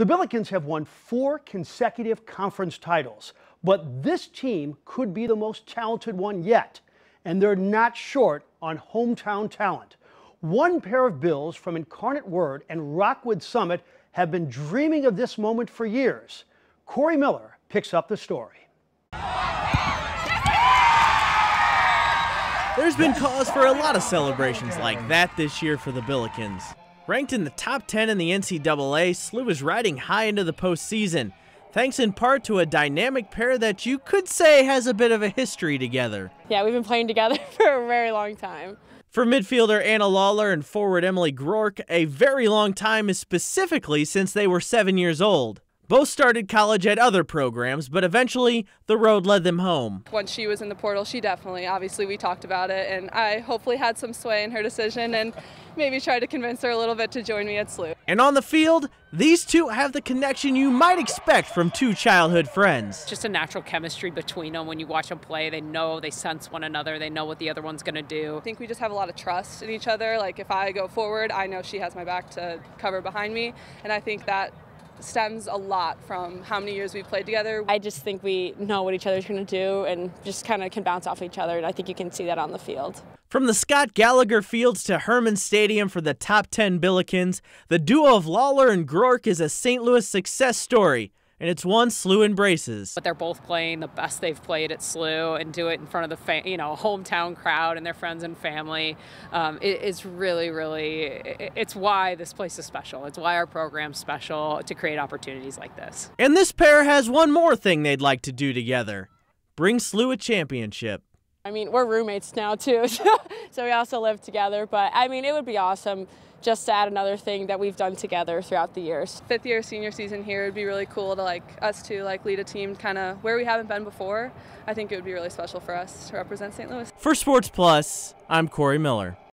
The Billikens have won four consecutive conference titles, but this team could be the most talented one yet, and they're not short on hometown talent. One pair of Bills from Incarnate Word and Rockwood Summit have been dreaming of this moment for years. Corey Miller picks up the story. There's been cause for a lot of celebrations like that this year for the Billikens. Ranked in the top 10 in the NCAA, SLU is riding high into the postseason, thanks in part to a dynamic pair that you could say has a bit of a history together. Yeah, we've been playing together for a very long time. For midfielder Anna Lawler and forward Emily Groark, a very long time is specifically since they were seven years old. Both started college at other programs, but eventually the road led them home. Once she was in the portal, she definitely, obviously, we talked about it, and I hopefully had some sway in her decision and maybe tried to convince her a little bit to join me at SLU. And on the field, these two have the connection you might expect from two childhood friends. Just a natural chemistry between them. When you watch them play, they know, they sense one another, they know what the other one's going to do. I think we just have a lot of trust in each other. Like if I go forward, I know she has my back to cover behind me, and I think that stems a lot from how many years we've played together. I just think we know what each other's going to do and just kind of can bounce off each other, and I think you can see that on the field. From the Scott Gallagher Fields to Hermann Stadium for the top 10 Billikens, the duo of Lawler and Groark is a St. Louis success story and it's one SLU embraces. But they're both playing the best they've played at SLU and do it in front of the fa- you know hometown crowd and their friends and family. Um, it, it's really, really, it, it's why this place is special. It's why our program's special to create opportunities like this. And this pair has one more thing they'd like to do together: bring SLU a championship. I mean, we're roommates now too, so we also live together. But I mean, it would be awesome just to add another thing that we've done together throughout the years. Fifth year senior season here would be really cool to like us to like lead a team kind of where we haven't been before. I think it would be really special for us to represent St. Louis. For Sports Plus, I'm Corey Miller.